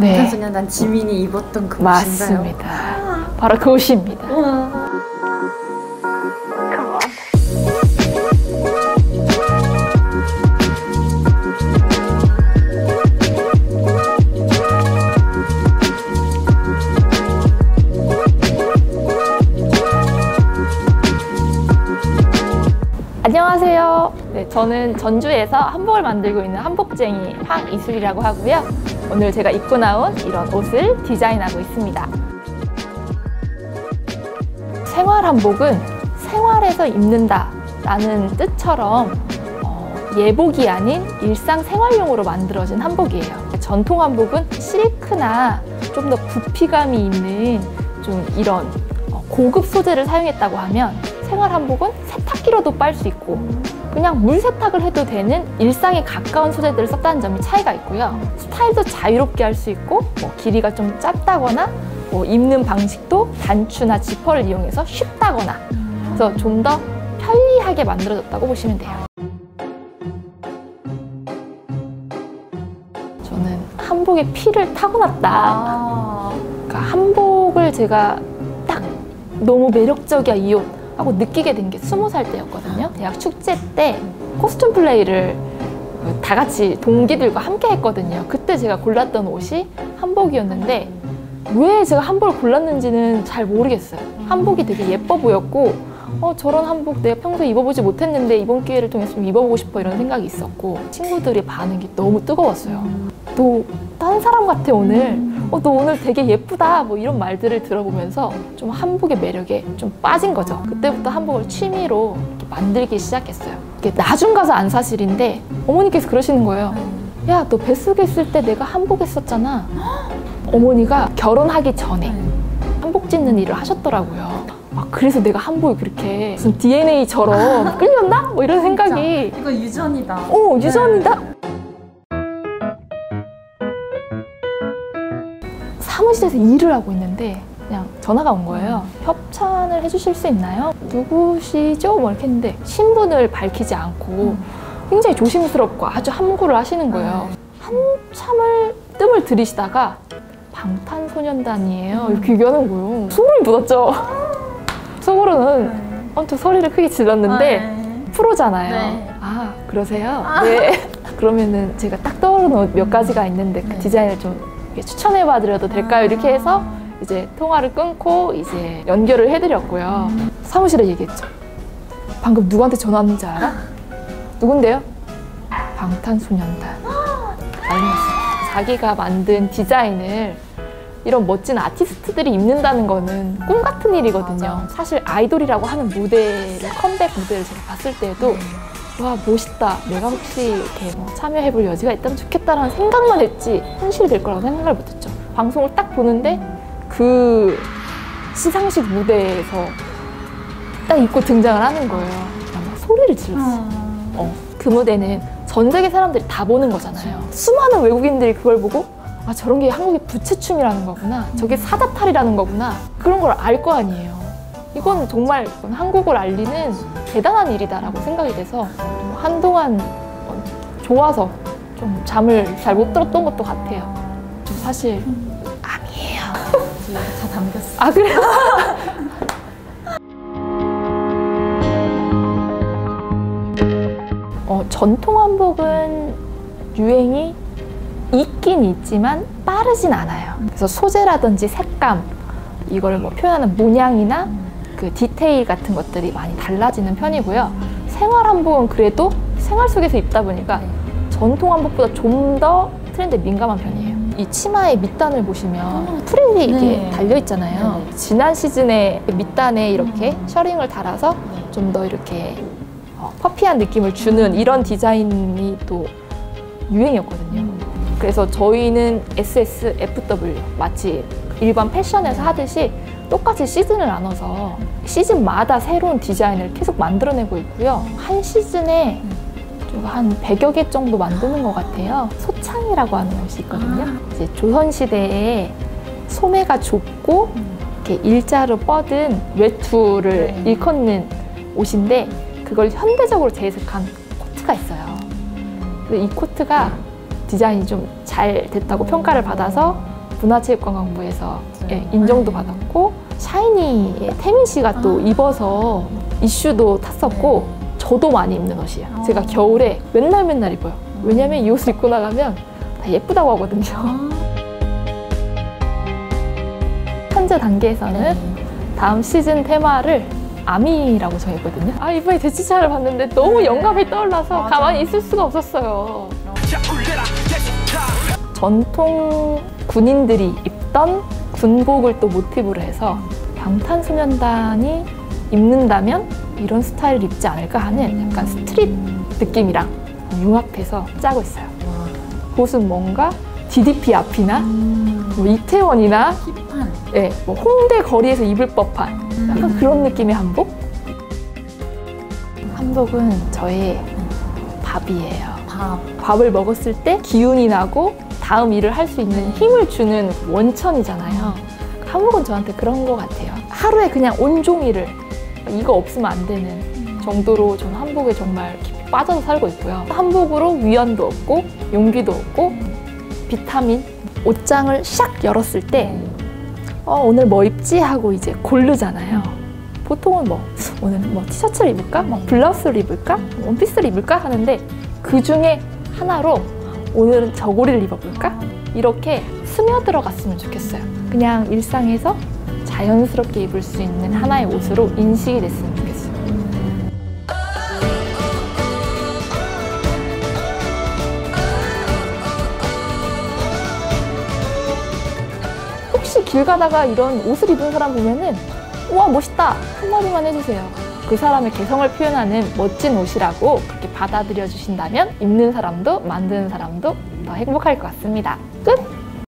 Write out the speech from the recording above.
네. 방탄소년단 지민이 입었던 그 옷인가요? 맞습니다. 바로 그 옷입니다. 우와. 저는 전주에서 한복을 만들고 있는 한복쟁이 황이슬이라고 하고요. 오늘 제가 입고 나온 이런 옷을 디자인하고 있습니다. 생활 한복은 생활에서 입는다 라는 뜻처럼 어, 예복이 아닌 일상 생활용으로 만들어진 한복이에요. 전통 한복은 실크나 좀 더 부피감이 있는 좀 이런 어, 고급 소재를 사용했다고 하면 생활 한복은 세탁기로도 빨 수 있고 그냥 물 세탁을 해도 되는 일상에 가까운 소재들을 썼다는 점이 차이가 있고요. 스타일도 자유롭게 할 수 있고 뭐 길이가 좀 짧다거나 뭐 입는 방식도 단추나 지퍼를 이용해서 쉽다거나 그래서 좀 더 편리하게 만들어졌다고 보시면 돼요. 저는 한복에 피를 타고났다. 아. 그러니까 한복을 제가 딱 너무 매력적이야 이 옷 하고 느끼게 된 게 스무 살 때였거든요. 대학 축제 때 코스튬 플레이를 다 같이 동기들과 함께 했거든요. 그때 제가 골랐던 옷이 한복이었는데 왜 제가 한복을 골랐는지는 잘 모르겠어요. 한복이 되게 예뻐 보였고 어, 저런 한복 내가 평소에 입어보지 못했는데 이번 기회를 통해서 좀 입어보고 싶어 이런 생각이 있었고 친구들의 반응이 너무 뜨거웠어요. 너딴 사람 같아 오늘. 어, 너 오늘 되게 예쁘다. 뭐 이런 말들을 들어보면서 좀 한복의 매력에 좀 빠진 거죠. 그때부터 한복을 취미로 만들기 시작했어요. 이게 나중 가서 안 사실인데 어머니께서 그러시는 거예요. 야, 너 뱃속에 있을 때 내가 한복 했었잖아. 어머니가 결혼하기 전에 한복 짓는 일을 하셨더라고요. 아, 그래서 내가 한복이 그렇게 무슨 DNA처럼 끌렸나? 뭐 이런 생각이 이거 유전이다. 어, 유전이다. 사무실에서 일을 하고 있는데 그냥 전화가 온 거예요. 협찬을 해주실 수 있나요? 누구시죠? 뭐 이렇게 했는데 신분을 밝히지 않고 굉장히 조심스럽고 아주 함구를 하시는 거예요. 한참을 뜸을 들이시다가 방탄소년단이에요. 이렇게 얘기하는 거예요. 소름이 돋았죠. 속으로는 엄청 소리를 크게 질렀는데 프로잖아요. 네. 아 그러세요? 네. 그러면은 제가 딱 떠오르는 옷몇 가지가 있는데 그 네. 디자인을 좀 이렇게 추천해봐 드려도 될까요? 이렇게 해서 이제 통화를 끊고 이제 연결을 해드렸고요. 사무실에 얘기했죠. 방금 누구한테 전화 왔는지 알아? 누군데요? 방탄소년단. 난리 났어요. 자기가 만든 디자인을 이런 멋진 아티스트들이 입는다는 거는 꿈 같은 일이거든요. 사실 아이돌이라고 하는 무대를 컴백 무대를 제가 봤을 때도 와 멋있다. 내가 혹시 이렇게 뭐 참여해볼 여지가 있다면 좋겠다라는 생각만 했지 현실이 될 거라고 생각을 못했죠. 방송을 딱 보는데 그 시상식 무대에서 딱 입고 등장을 하는 거예요. 막 소리를 질렀어요. 어, 그 무대는 전 세계 사람들이 다 보는 거잖아요. 수많은 외국인들이 그걸 보고 아 저런 게 한국의 부채춤이라는 거구나. 저게 사자탈이라는 거구나. 그런 걸 알 거 아니에요. 이건 정말 한국을 알리는 대단한 일이다라고 생각이 돼서 좀 한동안 어, 좋아서 좀 잠을 잘 못 들었던 것도 같아요. 저 사실 암이에요. 다 담겼어. 아 그래요? 어, 전통 한복은 유행이 있긴 있지만 빠르진 않아요. 그래서 소재라든지 색감 이걸 뭐 표현하는 문양이나 그 디테일 같은 것들이 많이 달라지는 편이고요. 생활 한복은 그래도 생활 속에서 입다 보니까 전통 한복보다 좀 더 트렌드에 민감한 편이에요. 이 치마의 밑단을 보시면 프릴이 이게 네. 달려 있잖아요. 네. 지난 시즌에 밑단에 이렇게 셔링을 달아서 좀 더 이렇게 어, 퍼피한 느낌을 주는 이런 디자인이 또 유행이었거든요. 그래서 저희는 SS, FW 마치 일반 패션에서 하듯이 똑같이 시즌을 나눠서 시즌마다 새로운 디자인을 계속 만들어내고 있고요. 한 시즌에 좀 한 100여 개 정도 만드는 것 같아요. 소창의라고 하는 옷이 있거든요. 이제 조선시대에 소매가 좁고 이렇게 일자로 뻗은 외투를 네. 일컫는 옷인데 그걸 현대적으로 재해석한 코트가 있어요. 이 코트가 디자인이 좀 잘 됐다고 평가를 받아서 문화체육관광부에서 네. 예, 인정도 받았고 샤이니의 태민 씨가 또 아. 입어서 이슈도 탔었고 저도 많이 입는 옷이에요. 어. 제가 겨울에 맨날 맨날 입어요. 왜냐면 이 옷을 입고 나가면 다 예쁘다고 하거든요. 아, 현재 단계에서는 네. 다음 시즌 테마를 아미라고 정했거든요. 아 이번에 대치차를 봤는데 너무 네. 영감이 떠올라서. 가만히 있을 수가 없었어요. 전통 군인들이 입던 군복을 또 모티브로 해서 방탄소년단이 입는다면 이런 스타일을 입지 않을까 하는 약간 스트릿 느낌이랑 융합해서 짜고 있어요. 옷은 뭔가 DDP 앞이나 음, 뭐 이태원이나. 예, 뭐 홍대 거리에서 입을 법한 약간 음. 그런 느낌의 한복? 한복은 저의 밥이에요. 밥. 밥을 먹었을 때 기운이 나고 다음 일을 할 수 있는 힘을 주는 원천이잖아요. 한복은 저한테 그런 것 같아요. 하루에 그냥 온종일을 이거 없으면 안 되는 정도로 저는 한복에 정말 깊이 빠져서 살고 있고요. 한복으로 위안도 얻고 용기도 얻고 비타민 옷장을 샥 열었을 때 어, 오늘 뭐 입지? 하고 이제 고르잖아요. 보통은 뭐 오늘 뭐 티셔츠를 입을까, 뭐 블라우스를 입을까, 원피스를 입을까? 하는데 그 중에 하나로 오늘은 저고리를 입어볼까 이렇게 스며들어 갔으면 좋겠어요. 그냥 일상에서 자연스럽게 입을 수 있는 하나의 옷으로 인식이 됐으면 좋겠어요. 혹시 길 가다가 이런 옷을 입은 사람 보면은 우와 멋있다 한마디만 해주세요. 그 사람의 개성을 표현하는 멋진 옷이라고 그렇게 받아들여 주신다면 입는 사람도 만드는 사람도 더 행복할 것 같습니다. 끝!